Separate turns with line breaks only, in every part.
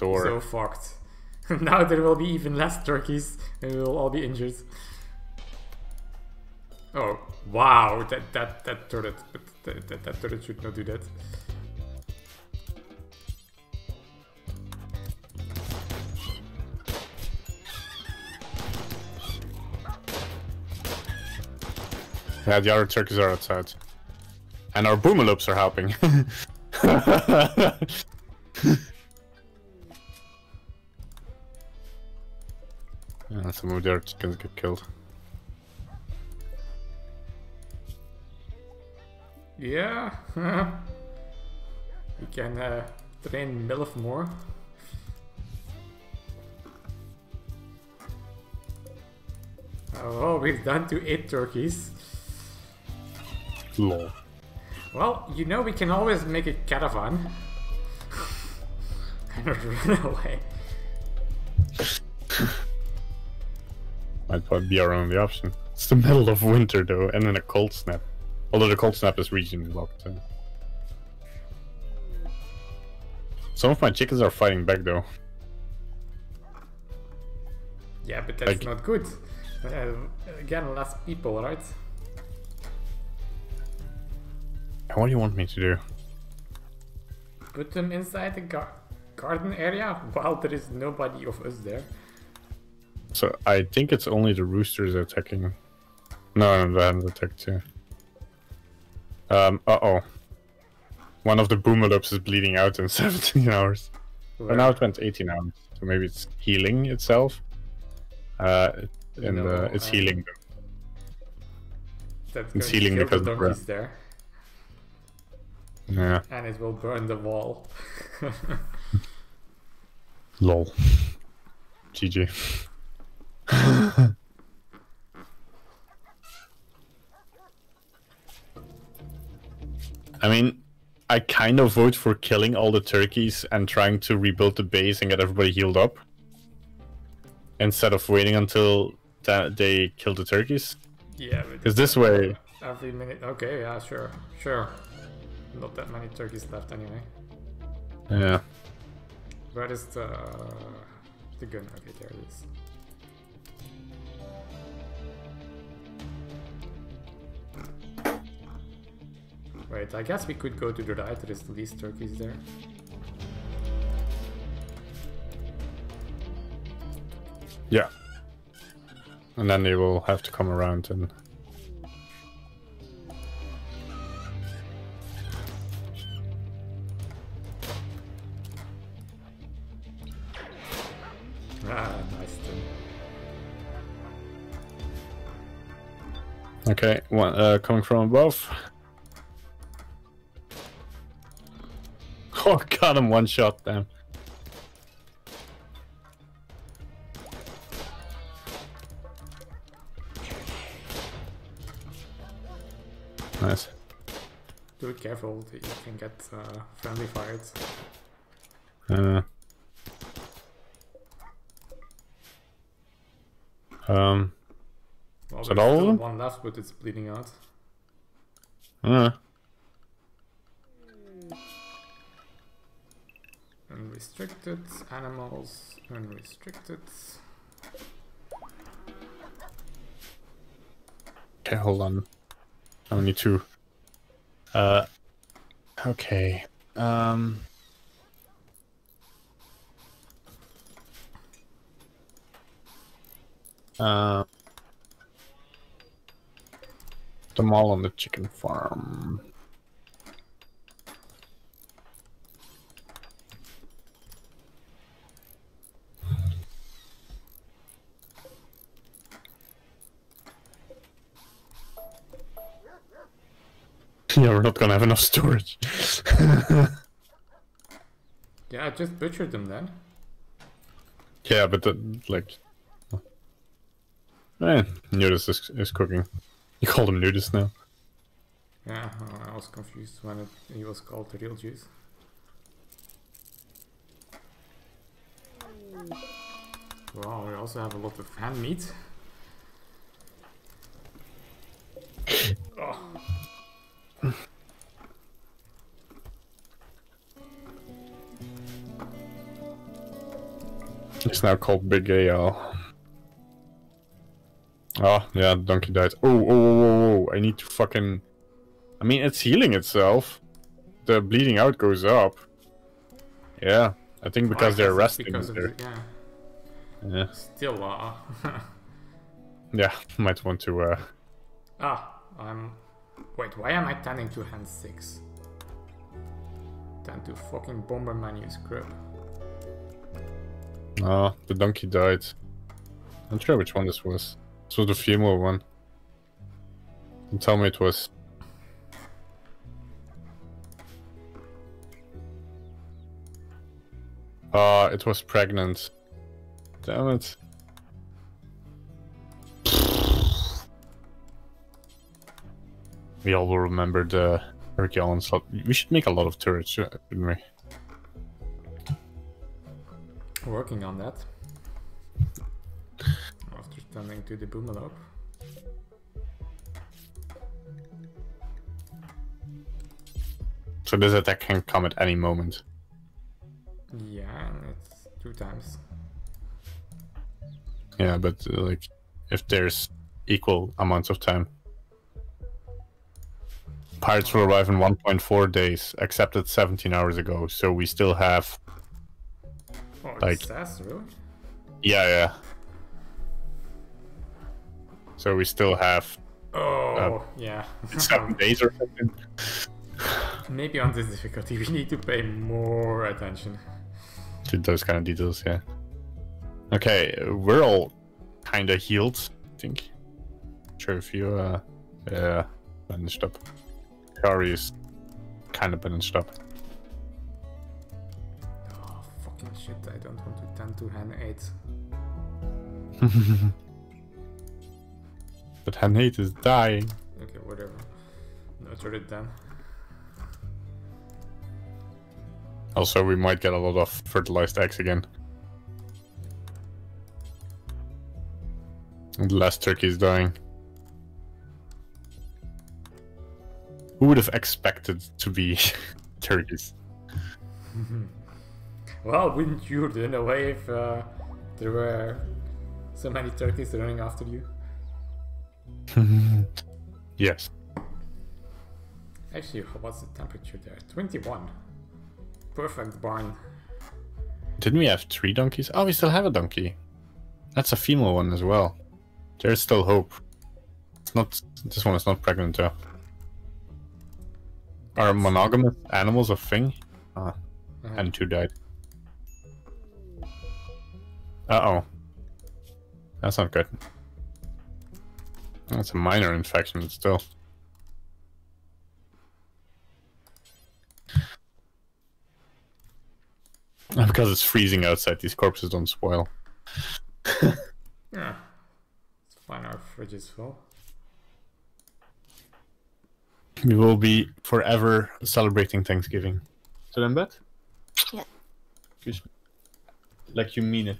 door.
So fucked. now there will be even less turkeys and we will all be injured. Oh, wow, that that that turret, that, that, that turret should not do that.
Yeah, the other turkeys are outside. And our boomalopes are helping. some of the other chickens get killed.
Yeah, we can uh, train Milf more. Oh, we've done to 8 turkeys.
Lol.
Well, you know we can always make a caravan. and run away.
Might be our only option. It's the middle of winter though, and then a cold snap. Although the cold snap is region locked. So. Some of my chickens are fighting back though.
Yeah, but that's
Like-
not good. Uh, again, less people, right?
And What do you want me to do?
Put them inside the gar garden area while there is nobody of us there.
So I think it's only the roosters attacking. No, no, the hens attack too. Um, uh oh. One of the boomalopes is bleeding out in 17 hours. But now it went 18 hours, so maybe it's healing itself. Uh, and
No,
uh, it's
um,
healing.
That's
it's healing because
the donkeys there,
Yeah.
and it will burn the wall.
Lol. GG. I mean, I kind of vote for killing all the turkeys and trying to rebuild the base and get everybody healed up. Instead of waiting until that they kill the turkeys.
yeah,
Because this way,
every minute. Okay, yeah, sure, sure. Not that many turkeys left anyway.
yeah.
Where is the the gun? Okay, there it is. Wait, I guess we could go to the right. There is the least turkeys there.
Yeah. And then they will have to come around and
Ah, nice thing.
Okay, one uh, coming from above. Oh, got him one shot, damn. Nice.
Dude, careful. You can get uh, friendly fired.
Uh, um,
Well,
Is that all of them?
one left, but it's bleeding out.
uh,
Unrestricted animals. Unrestricted.
okay, hold on. I only two. Uh, okay. Um. Uh, them all on the chicken farm. Yeah, we're not gonna have enough storage.
Yeah, I just butchered them then.
yeah, but the, like, eh, nudist is, is cooking. You call them nudist now.
Yeah, I was confused when it, he was called the real juice. Wow, we also have a lot of hand meat.
It's now called Big AL. Oh, yeah, donkey died. Oh, oh, oh, oh, oh, I need to fucking... I mean, it's healing itself. The bleeding out goes up. Yeah, I think because they're resting.
Because
there.
the, yeah.
Yeah,
Still, uh,
yeah, might want to, uh...
ah, um, wait, why am I tending to hand six? Tend to fucking bomberman, you scrub.
Oh, the donkey died. I'm not sure which one this was. This was the female one. Don't tell me it was. Ah, it was pregnant. Damn it. We all will remember the Turkey onslaught. We should make a lot of turrets, shouldn't we?
Working on that. After tending to the boomalope.
So this attack can come at any moment.
Yeah, it's two times.
Yeah, but uh, like, if there's equal amounts of time. Pirates will arrive in 1.4 days, accepted 17 hours ago, so we still have...
Oh,
Like-
says, really?
Yeah, yeah. So we still have
Oh, yeah.
seven days or something.
Maybe on this difficulty we need to pay more attention.
To those kind of details, yeah. Okay, we're all kind of healed, I think. Sure, if you, uh, yeah, bandaged up. Kari is kind of bandaged up.
Oh, shit, I don't want to tend to hand 8.
But Hen Eight is dying.
Okay, whatever. Nurture it then.
Also, we might get a lot of fertilized eggs again. And last turkey is dying. Who would have expected to be turkeys?
Well, wouldn't you run away if uh, there were so many turkeys running after you?
yes.
Actually, what's the temperature there? 21. Perfect barn.
Didn't we have three donkeys? Oh, we still have a donkey. That's a female one as well. There's still hope. It's not. This one is not pregnant though. Are monogamous animals a thing? Ah,
Uh-huh.
and two died. Uh oh. That's not good. That's a minor infection, but still. And Because it's freezing outside, these corpses don't spoil.
Yeah. It's fine, our fridge is full.
We will be forever celebrating Thanksgiving. So then, bet?
Yeah.
Excuse me. Like you mean it.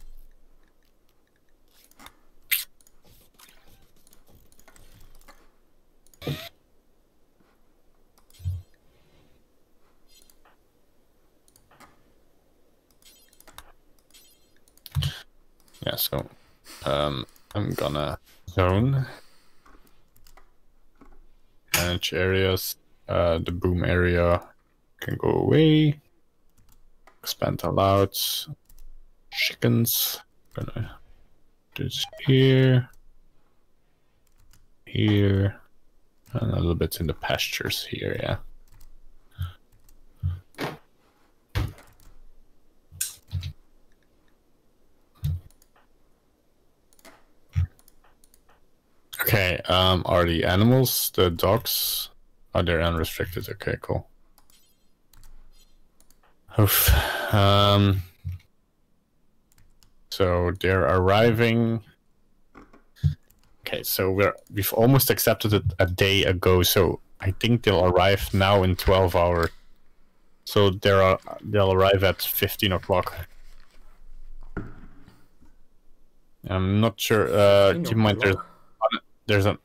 Yeah, so um I'm gonna zone manage areas. Uh, the boom area can go away. Expand allowed. Chickens. Gonna do this here. Here. And a little bit in the pastures here, yeah. Okay, um, are the animals, the dogs, are they unrestricted? Okay, cool. Oof. Um, so they're arriving. Okay, so we're we've almost accepted it a day ago. So I think they'll arrive now in twelve hours. So they're they'll arrive at fifteen o'clock. I'm not sure. Uh, keep in mind there's there's an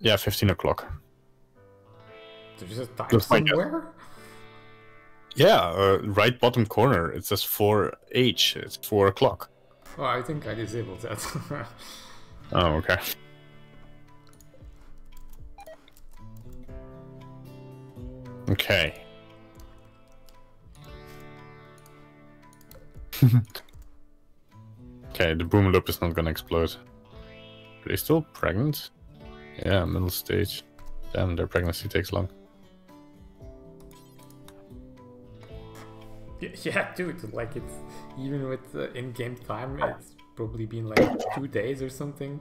yeah, fifteen o'clock.
There's a time somewhere?
Yeah, uh, right bottom corner. It says 4H. It's 4 o'clock.
Oh, I think I disabled that.
Oh, okay. Okay. okay, the boom loop is not gonna explode. They still pregnant? Yeah, middle stage. Damn, their pregnancy takes long.
Yeah, yeah, dude, like it's even with uh, in-game time, it's probably been like two days or something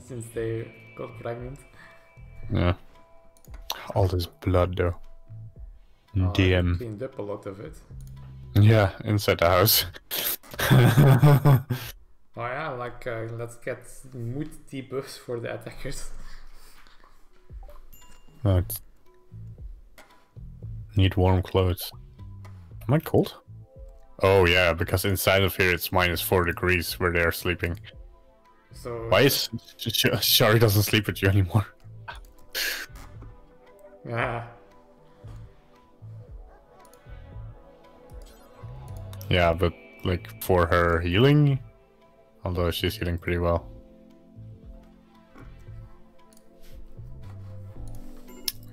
since they got pregnant.
Yeah. All this blood though.
Oh,
DM.
cleaned up a lot of it.
Yeah, inside the house.
Oh yeah, like uh, let's get mood debuffs for the attackers.
no. Need warm clothes. Am I cold? Oh yeah, because inside of here it's minus four degrees where they're sleeping.
So
Why is Sh- Sh- Shari doesn't sleep with you anymore?
yeah,
Yeah, but like for her healing, although she's healing pretty well.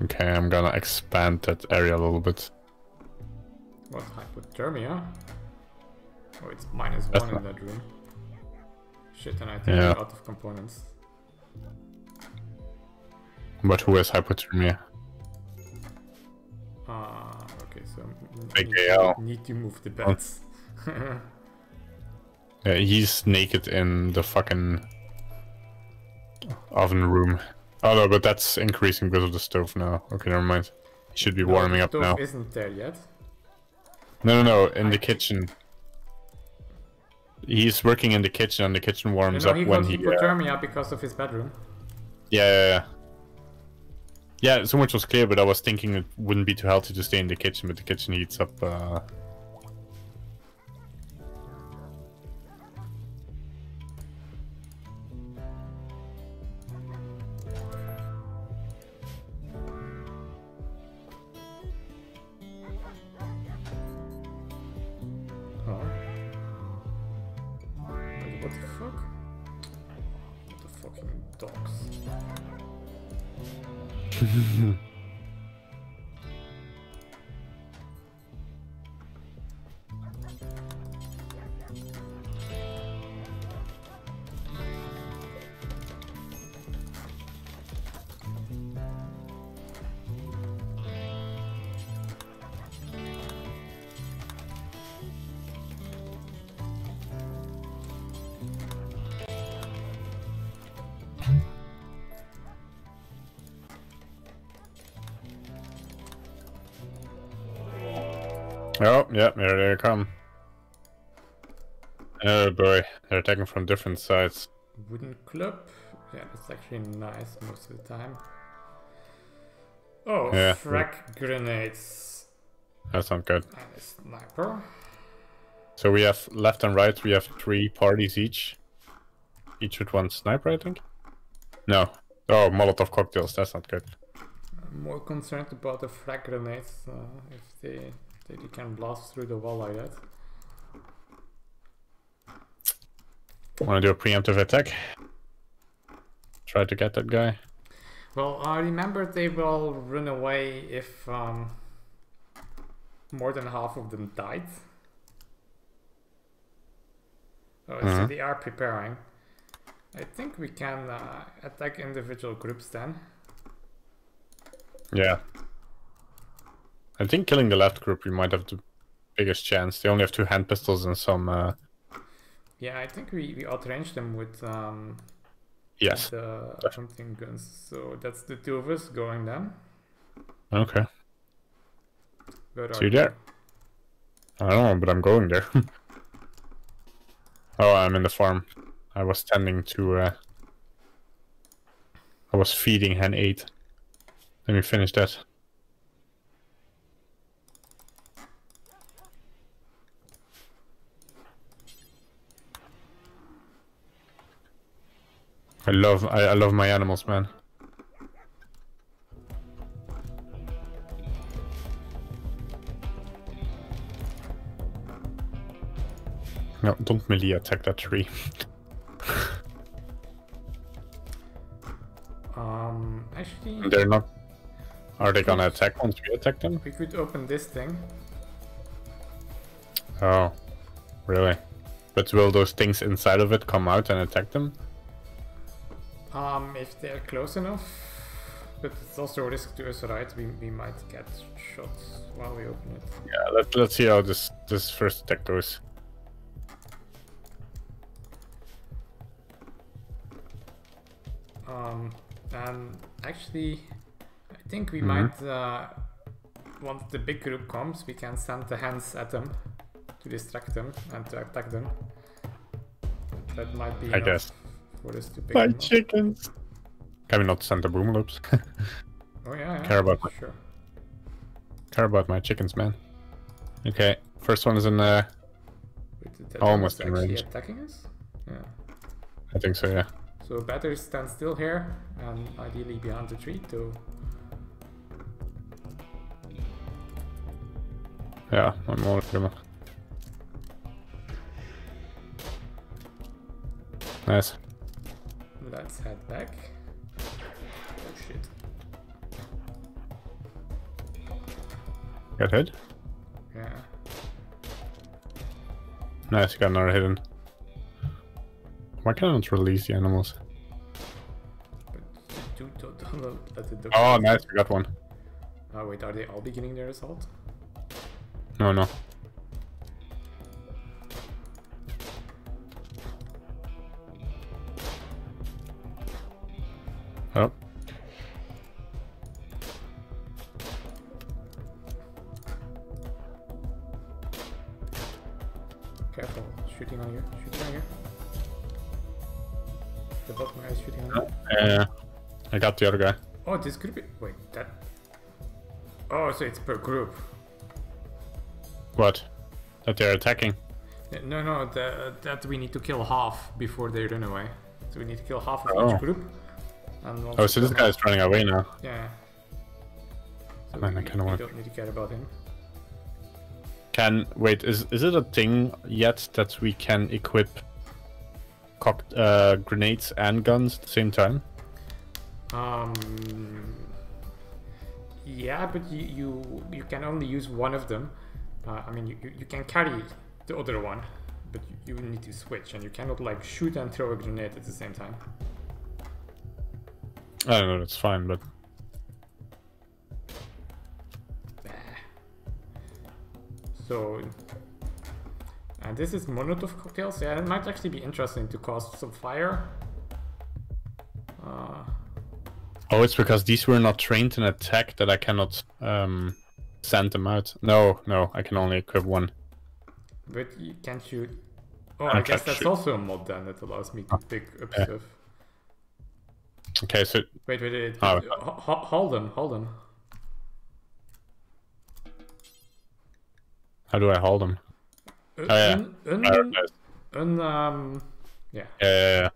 Okay, I'm gonna expand that area a little bit.
what hypothermia? Oh, it's minus
That's
one in that room. Shit, and I think
Yeah.
out of components.
But who has hypothermia?
Ah, okay, so
Big
need, need to move the beds.
Yeah, he's naked in the fucking oven room. Oh no, but that's increasing because of the stove now. Okay, never mind. He should be warming up now.
isn't there yet.
No, no, no, in
I-
the kitchen. He's working in the kitchen, and the kitchen
You
warms
know,
up
he
when he. Uh,
hypothermia because of his bedroom.
yeah, yeah, yeah. Yeah, so much was clear, but I was thinking it wouldn't be too healthy to stay in the kitchen, but the kitchen heats up. Uh...
ん?
Oh, yeah, there they come. Oh boy, they're attacking from different sides.
Wooden club? Yeah, that's actually nice most of the time. Oh,
Yeah.
frag grenades
That's not good.
and a sniper.
So we have left and right, we have three parties each. Each with one sniper, I think? No. Oh, Molotov cocktails, that's not good.
I'm more concerned about the frag grenades uh, if they, they can blast through the wall like that.
Wanna do a preemptive attack? Try to get that guy.
Well, I remember they will run away if um, more than half of them died. Oh, so
Mhm.
they are preparing. I think we can uh, attack individual groups then.
Yeah. I think killing the left group, we might have the biggest chance. They only have two hand pistols and some, uh,
Yeah, I think we, we outrange them with um,
yes.
the hunting guns. So that's the two of us going then.
Okay.
Where are
you there. I don't know, but I'm going there. oh, I'm in the farm. I was tending to, uh... I was feeding hen 8. Let me finish that. I love I, I love my animals, man. No, don't melee attack that tree.
um, actually...
They're not... Are they gonna attack once we attack them?
We could open this thing.
Oh, really? But will those things inside of it come out and attack them?
Um, if they're close enough. But it's also a risk to us, right? We, we might get shot while we open it.
Yeah, let, let's see how this this first attack goes.
Um, and actually, I think we
Mhm.
might, uh, once the big group comes, we can send the hands at them to distract them and to attack them. That might be
I
enough
guess.
For us to pick
My chickens! Can we not send the boom loops?
Oh yeah, yeah.
Care about my-
sure.
Care about my chickens, man. Okay, first one is in there.
Wait, did
Almost in
actually
range.
attacking us? Yeah.
I think so, yeah.
So better stand still here and ideally behind the tree to
Yeah, one more. gonna- Nice.
Let's head back. Oh shit.
Got hit?
Yeah.
Nice, got another hidden. Why can't I not release the animals?
But do don't, don't let the
Oh, nice, we got one.
Oh wait, are they all beginning their assault?
No, no. Got the other guy.
Oh, this could be. Wait, that. Oh, so it's per group.
What? That they're attacking?
No, no, the, that we need to kill half before they run away. So we need to kill half of
Oh.
each group.
Oh, so this
guy
is running away now.
Yeah. So
Man, I kinda wanna-
don't need to care about him.
Can wait? Is is it a thing yet that we can equip cock uh, grenades and guns at the same time?
Um. Yeah, but you you, you can only use one of them. Uh, I mean, you, you, can carry the other one, but you, you need to switch, and you cannot like shoot and throw a grenade at the same time.
I don't know. That's fine, but
Bah. So, and this is Molotov cocktails. Yeah, it might actually be interesting to cause some fire.
Oh, it's because these were not trained in attack that I cannot um send them out. No, no, I can only equip one.
but you can't shoot. Oh,
I
I guess that's
shoot.
also a mod then that allows me to pick up
yeah.
stuff.
Okay, so
Wait, wait, wait.
Oh.
Ho- ho- hold them, hold them.
how do I hold them?
Uh,
Oh, yeah.
Un, un, un, um, yeah.
Yeah, yeah, yeah.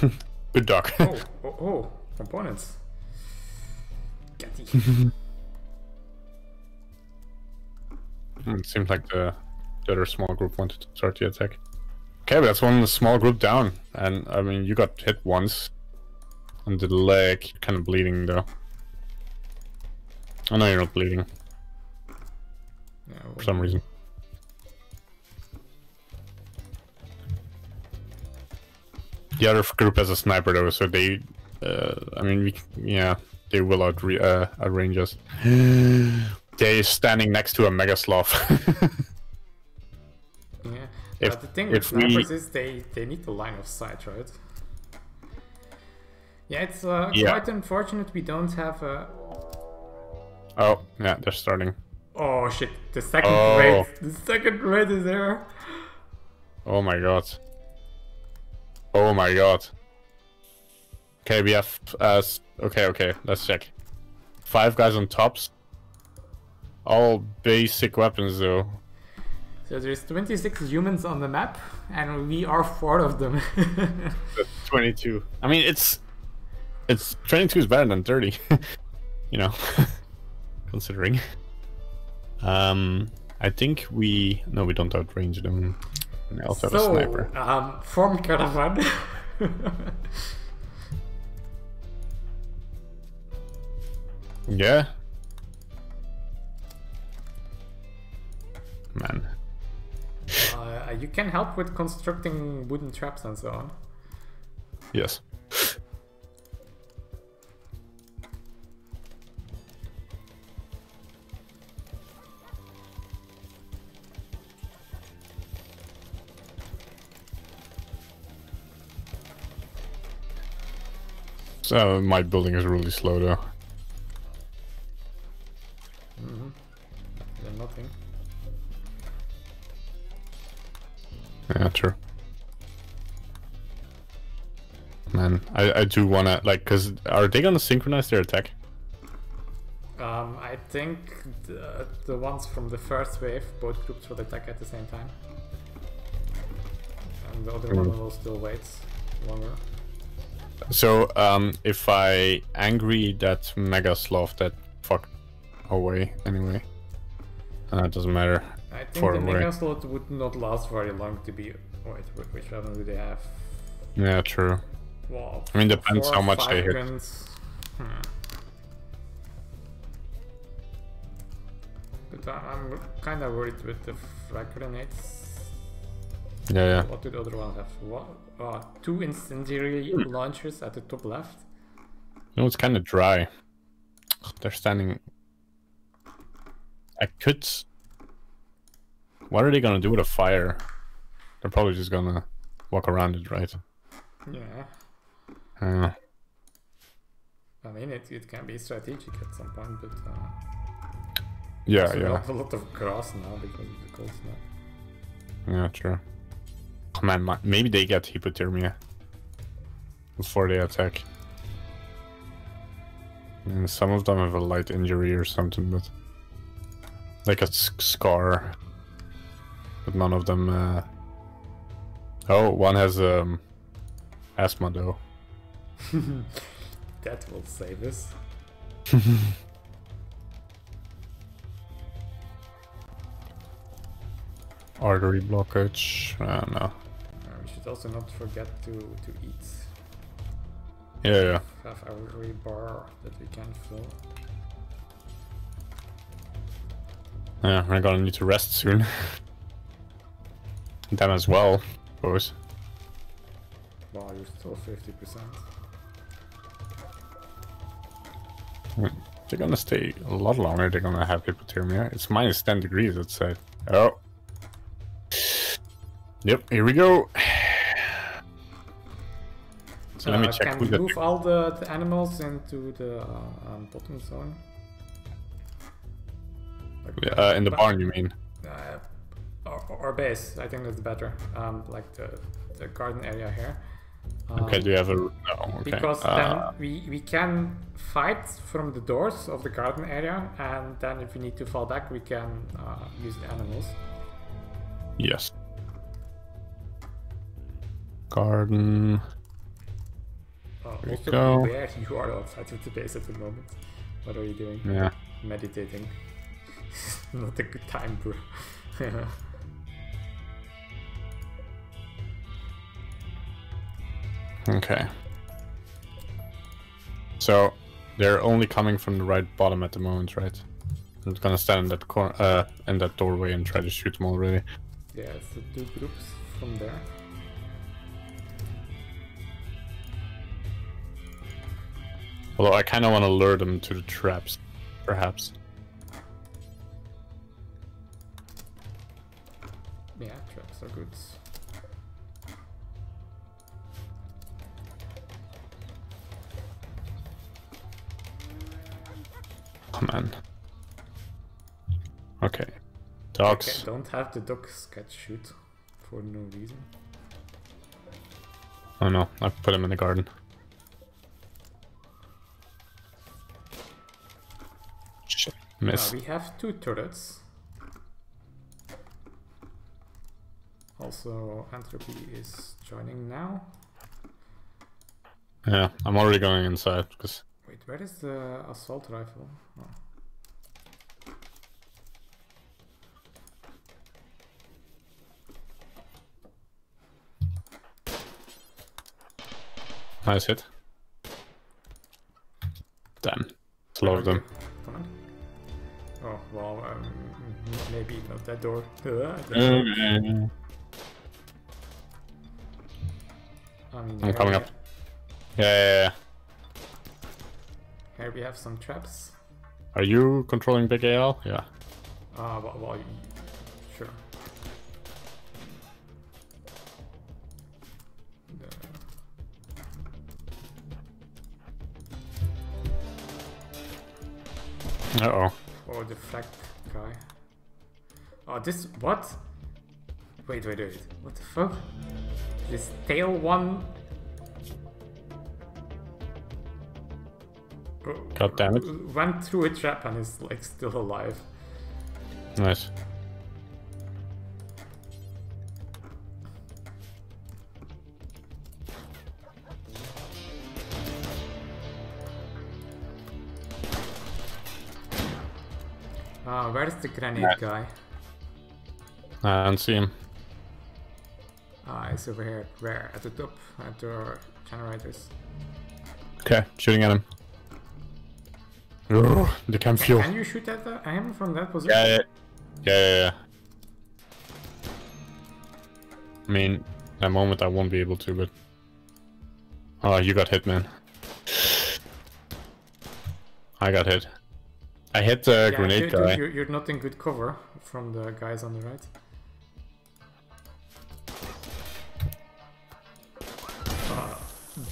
Good dog.
Oh, oh, oh, components. Catty.
it seems like the, the other small group wanted to start the attack. Okay, but that's one small group down. And I mean, you got hit once on the leg, kind of bleeding though. Oh, I know you're not bleeding
Yeah,
for some reason. The other group has a sniper though, so they, uh, I mean, we, yeah, they will out uh, outrange us. They're standing next to a mega sloth.
Yeah.
If-
uh, the thing with
if we-
snipers is they, they need the line of sight, right? Yeah, it's uh,
Yeah.
quite unfortunate we don't have a...
oh, yeah, they're starting.
Oh shit, the second
Oh.
raid, the second raid is there.
Oh my god. Oh my god. Okay, we have uh okay, okay, let's check. Five guys on tops. All basic weapons though.
So there's 26 humans on the map, and we are four of them.
22. I mean, it's it's 22 is better than 30. you know, considering. Um, I think we no, we don't outrange them. They also have a
So,
sniper.
um, form caravan.
Yeah. Man.
uh, you can help with constructing wooden traps and so on.
Yes. So my building is really slow though. Mm-hmm.
Then nothing.
Yeah, true. Man, I, I do wanna like, cause are they gonna synchronize their attack?
Um, I think the, the ones from the first wave, both groups will attack at the same time. And the other hmm. one will still wait longer.
So, um, if I angry that Mega Sloth that fucked away anyway, uh, it doesn't matter.
I think the
away.
Mega Sloth would not last very long to be. Wait, which weapon do they have?
Yeah, true.
Well,
I mean, depends how much they hit.
guns. Hmm. But I- I'm kind of worried with the frag grenades.
Yeah, yeah.
What do the other ones have? What? Uh, two incendiary launchers at the top left.
Know, it's kind of dry. They're standing. I could. What are they gonna do with a fire? They're probably just gonna walk around it, right?
Yeah.
Uh,
I mean, it, it can be strategic at some point, but uh,
yeah, yeah,
a lot of grass now because of the cold snap.
yeah, true. Oh, man, maybe they get hypothermia before they attack. And some of them have a light injury or something, but like a scar. But none of them. Uh... Oh, one has um asthma though.
That will save us.
Artery blockage. Uh, no.
We should also not forget to, to eat.
Yeah, yeah.
Have every bar that we can fill.
Yeah, we're gonna need to rest soon. Them as well, suppose.
Wow, you're still 50%.
They're gonna stay a lot longer. They're gonna have hypothermia. It's minus 10 degrees outside. Oh. Yep, here we go. So let me
Uh,
check
Can we
the
move all the, the animals into the uh, um, bottom zone? Like,
uh, in the barn, you mean?
Uh, or, or base, I think that's better. Um, like the, the garden area here. Um,
Okay, do you have a no? Okay.
Because
uh,
then we, we can fight from the doors of the garden area, and then if we need to fall back, we can uh, use the animals.
yes. Garden.
Uh,
we
also,
go.
where you are outside of the base at the moment. What are you doing?
Yeah.
Meditating. Not a good time, bro.
Okay. So they're only coming from the right bottom at the moment, right? I'm just gonna stand in that corner, uh, in that doorway and try to shoot them already.
yeah, it's the two groups from there.
Although I kind of want to lure them to the traps, perhaps.
Yeah, traps are good.
Come on. Okay. Dogs.
don't have the ducks get shoot for no reason.
Oh no, I put them in the garden. Miss.
Uh, we have two turrets. Also, entropy is joining now.
Yeah, I'm already going inside because.
Wait, where is the assault rifle? Oh.
Nice hit. Damn, it's a lot of them.
Maybe not that. Uh, that door.
Okay.
I mean,
I'm coming up. Yeah, yeah, yeah.
Here we have some traps.
Are you controlling Big AL? Yeah.
Ah, well, well, sure.
Uh oh.
Oh, the flag guy. Oh, this what? Wait, wait, wait. What the fuck? This tail one. Oh,
God damn it.
Went through a trap and is like still alive.
Nice.
Ah, where's the grenade
Yeah.
guy?
I don't see him.
Ah, it's over here. Where? At the top, at the generators.
Okay, shooting at him. Ugh, the chem fuel.
Can you shoot at the, him from that position?
Yeah, yeah, yeah, yeah. I mean, at moment I won't be able to, but... Oh, you got hit, man. I got hit. I hit the
Yeah,
grenade
you-
guy.
You're, you're not in good cover from the guys on the right.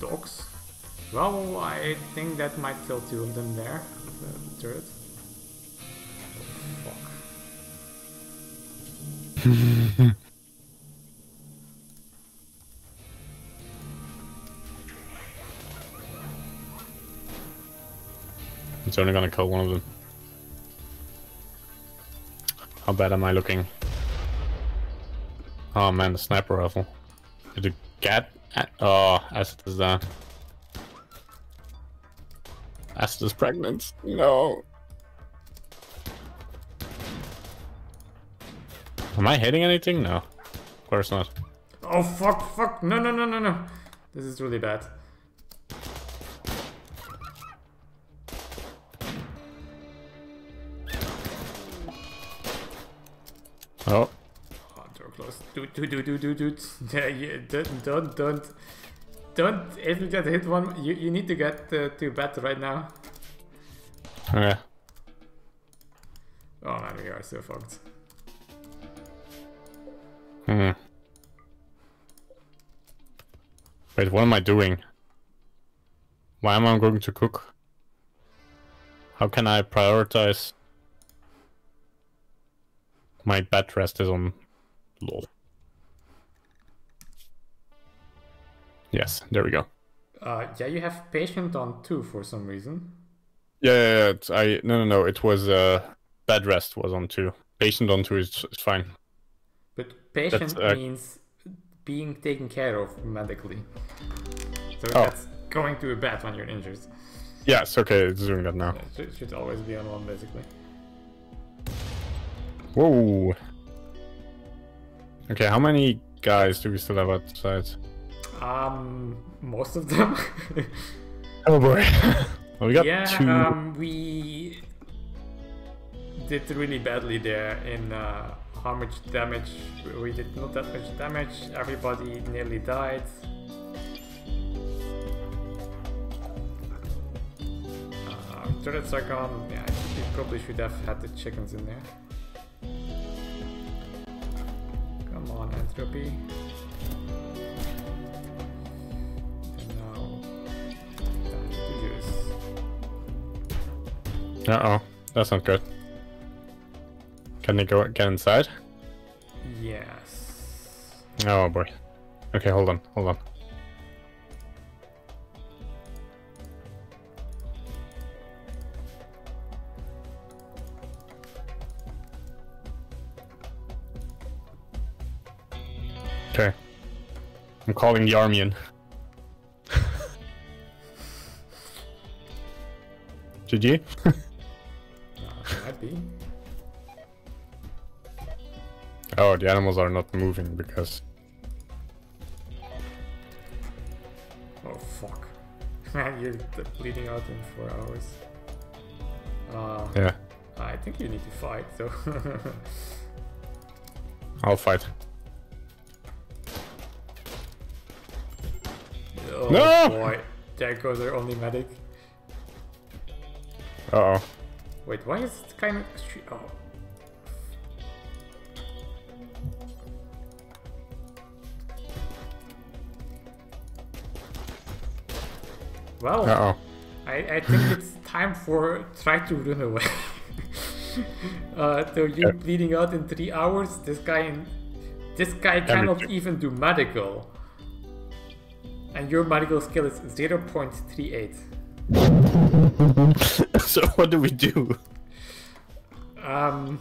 Dogs. Well, I think that might kill two of them there. The turret. Fuck.
It's only gonna kill one of them. How bad am I looking? Oh man, the sniper rifle. Did it get? Oh, Acid is uh, down. Acid pregnant. No. Am I hitting anything? No. Of course not.
Oh fuck, fuck, no, no, no, no, no. This is really bad.
Oh,
Dude, dude, dude, dude, dude, dude. Yeah, yeah, don't, don't, don't. Don't, if you get hit one, you, you need to get uh, to bed right now.
Okay.
Oh man, we are so fucked.
Hmm. Wait, what am I doing? Why am I going to cook? How can I prioritize? My bed rest is on lol. Yes, there we go.
Uh, yeah, you have patient on two for some reason.
Yeah, yeah, yeah I no no no. It was uh bed rest was on two. Patient on two is, is fine.
But patient
uh,
means being taken care of medically. So
Oh.
that's going to a bed when you're injured.
Yes, okay, it's doing that now.
It should, should always be on one, basically.
Whoa. Okay, how many guys do we still have outside?
Um, most of them.
Oh boy. well, we got
yeah,
two.
um, we did really badly there in uh, how much damage. We did not that much damage. Everybody nearly died. Uh, turrets are gone. Yeah, we probably should have had the chickens in there. Come on, entropy.
Uh oh, that's not good. Can they go get inside?
Yes.
Oh boy. Okay, hold on, hold on. Okay. I'm calling the army in. GG?
Might be.
Oh, the animals are not moving because
Oh fuck. Man, you're bleeding out in four hours. Uh,
Yeah,
I think you need to fight, so.
I'll fight.
oh
No!
boy, there goes our only medic.
Uh oh.
Wait, why is it kind of. Oh. Well,
Uh oh.
I, I think it's time for try to run away. uh, so you
Yeah.
bleeding out in three hours. This guy, in, this guy cannot even do medical, and your medical skill is zero point three eight.
so what do we do?
Um,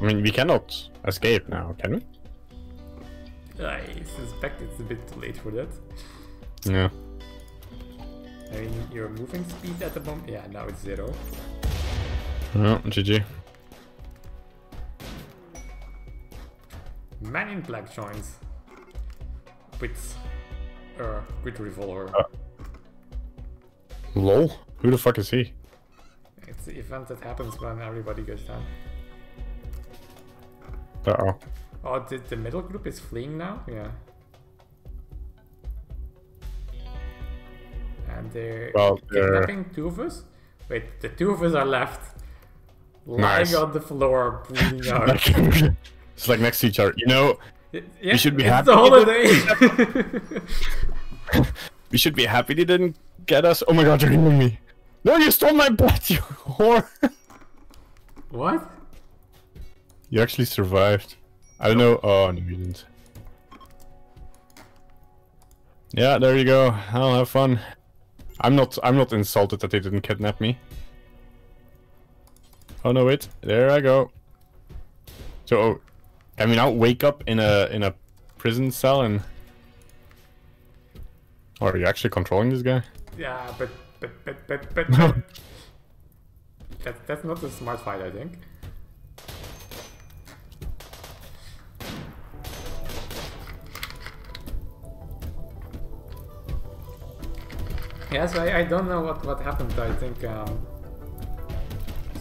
I mean, we cannot escape now, can we?
I suspect it's a bit too late for that.
Yeah.
I mean, your moving speed at the moment, yeah, now it's zero.
Oh, GG.
Man in Black joins with uh, with revolver.
Uh. Lol. Who the fuck is he?
It's the event that happens when everybody goes down.
Uh oh.
Oh, the, the middle group is fleeing now? Yeah. And they're
Well, they're-
kidnapping two of us? Wait, the two of us are left. Lying
Nice.
on the floor, bleeding out.
It's like next to each other. You know,
yeah,
should be
it's
happy
the
they
holiday!
we should be happy they didn't get us. Oh my god, they're hitting me. No, you stole my bat, you whore.
what?
you actually survived. I don't know. Oh, no, you didn't. Yeah, there you go. I'll have fun. I'm not. I'm not insulted that they didn't kidnap me. Oh no! Wait. There I go. So, oh, can we now wake up in a in a prison cell and? Or are you actually controlling this guy?
Yeah, but that, that's not a smart fight, I think. Yes, I, I don't know what, what happened. I think um,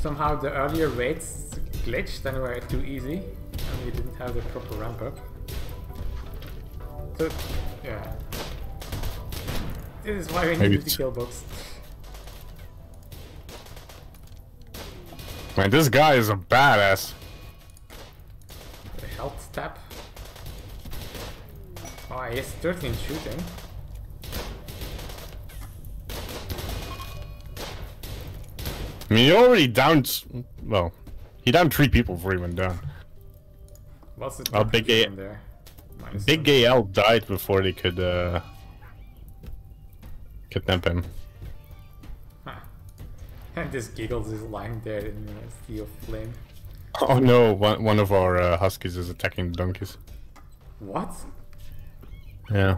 somehow the earlier raids glitched and were too easy, and we didn't have the proper ramp up. So, yeah. This is why we
Maybe
needed the kill box.
Man, this guy is a badass.
The health tap. Oh, he has 13 shooting.
I mean, he already downed. Well, he downed three people before he went down.
What's the
Oh, Big A-
there? Minus
Big
one.
Gay L died before they could uh, kidnap him.
And this giggles is lying there in a sea of flame.
Oh no! One one of our uh, huskies is attacking the donkeys.
What?
Yeah,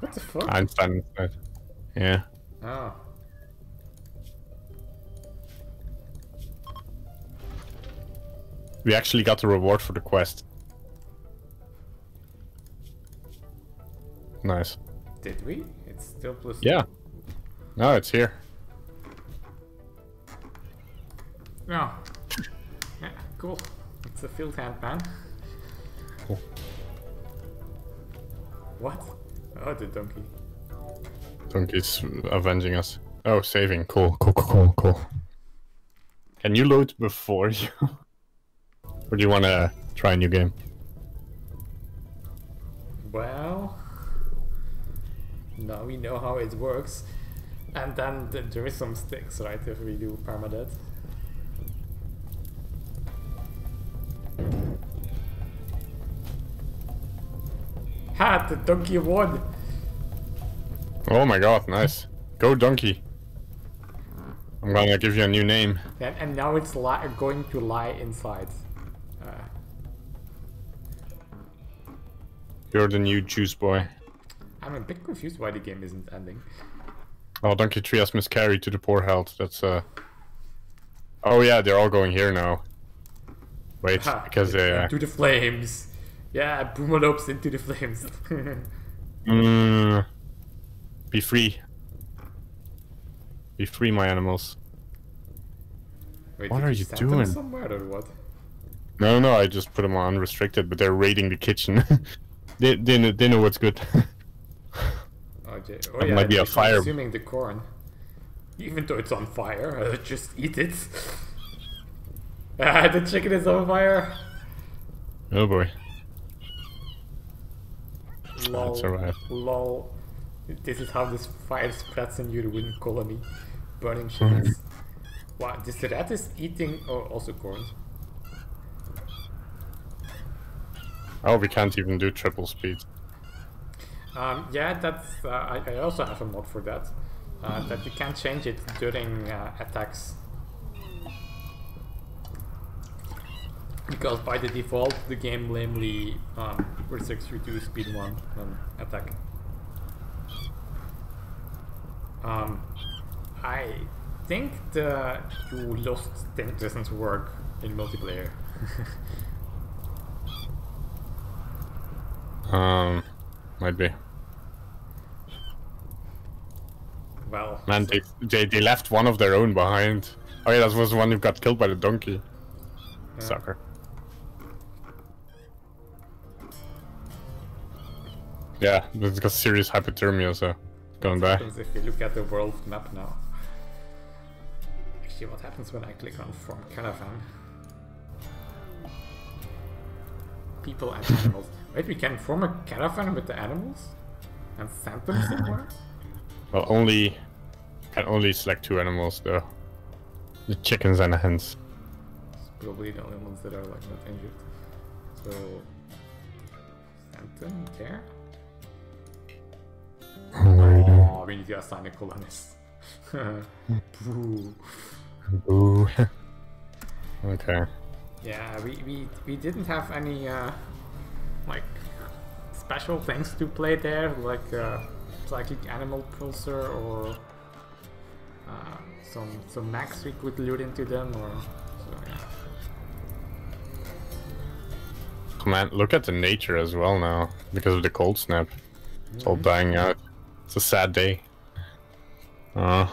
What the fuck?
I'm Einstein instead. Yeah.
Oh.
We actually got the reward for the quest. Nice.
Did we? It's still plus.
Yeah. No, it's here.
No. Yeah, cool. It's a field hand, man.
Cool.
What? Oh, the donkey.
Donkey's avenging us. Oh, saving. Cool. Cool. Cool. Cool. Cool. Can you load before you? or do you want to try a new game?
Well, now we know how it works. And then th- there is some sticks, right, if we do permadeath. Ha! The donkey won!
Oh my god, nice. Go donkey. I'm gonna give you a new name.
And, and now it's li- going to lie inside. Uh,
You're the new juice boy.
I'm a bit confused why the game isn't ending.
Oh, Donkey Tree has miscarried to the poor health. That's uh. Oh yeah, they're all going here now. Wait, because they. Uh...
Into the flames! Yeah, Boomalopes into the flames.
Mm, Be free. Be free, my animals.
Wait,
What are
you
you
send them
doing?
somewhere or what?
No, no, I just put them on unrestricted, but they're raiding the kitchen. they, they, know, they know what's good.
Oh, Jay. oh
That
yeah,
might be a fire-
consuming the corn. Even though it's on fire, uh, just eat it. Ah, the chicken is on fire.
oh boy.
Lol.
That's alright.
Lol. This is how this fire spreads in your wind colony. Burning
Mm-hmm.
wow, this rat is eating. Oh, also corn.
Oh, we can't even do triple speed.
Um, yeah, that's. Uh, I, I also have a mod for that. Uh, that you can change it during uh, attacks. Because by the default, the game lamely um, restricts you to speed 1 um, attack. Um, I think the you lost thing doesn't work in multiplayer.
Um, might be.
well,
Man, they, they, they left one of their own behind. Oh yeah, that was the one who got killed by the donkey.
Yeah.
Sucker. Yeah, it's got serious hypothermia, so going back.
if you look at the world map now. Actually, what happens when I click on Form Caravan? People and animals. Wait, we can form a caravan with the animals? And send them somewhere?
Well, only can only select two animals though. The chickens and the hens.
It's probably the only ones that are like not injured. So send them there. We need to assign. Boo.
Okay.
Yeah, we, we, we didn't have any uh, like special things to play there, like uh, psychic animal pulser or uh, some some max we could lure into them or so yeah.
Man, look at the nature as well now because of the cold snap. It's all dying out. It's a sad day. Uh,